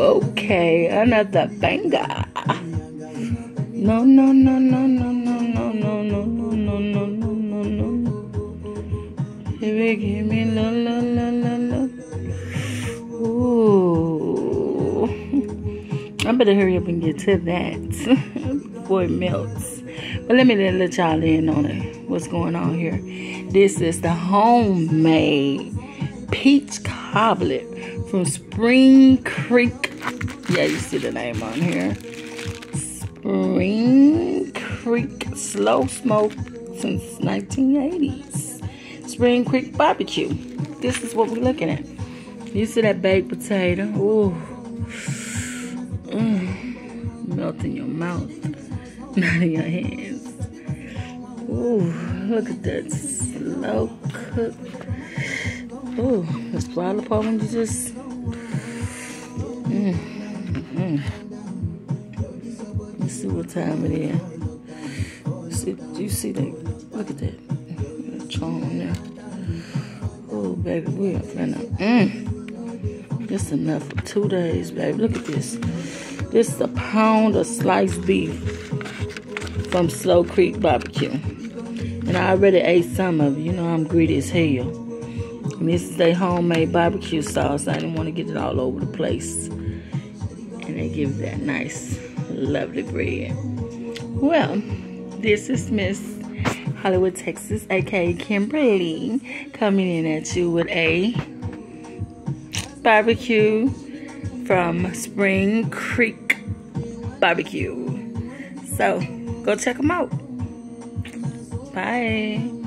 okay, another banger. No, no, no, no, no, no, no, no, no, no, no, no, no, no, no. Baby, give me la, la, la, la, la. Ooh. I better hurry up and get to that before it melts. But let me let y'all in on it. What's going on here? This is the homemade peach cobbler from Spring Creek. Yeah, you see the name on here. Spring Creek Slow Smoke since 1980s. Spring Creek Barbecue. This is what we're looking at. You see that baked potato? Ooh. Mm. Melt in your mouth, not in your hands. Ooh, look at that slow cook. Ooh, it's swallow part when you just. Mm. Mm. Let's see what time it is. See, you see that? Look at that. Charm there. Oh, baby, we are finna. Mmm. This enough for two days, baby. Look at this. This is a pound of sliced beef from Slow Creek Barbecue. And I already ate some of it. You know I'm greedy as hell. And this is their homemade barbecue sauce. I didn't want to get it all over the place. And they give that nice, lovely bread. Well, this is Miss Hollywood, Texas, aka Kimberly, coming in at you with a barbecue from Spring Creek Barbecue. So go check them out. Bye.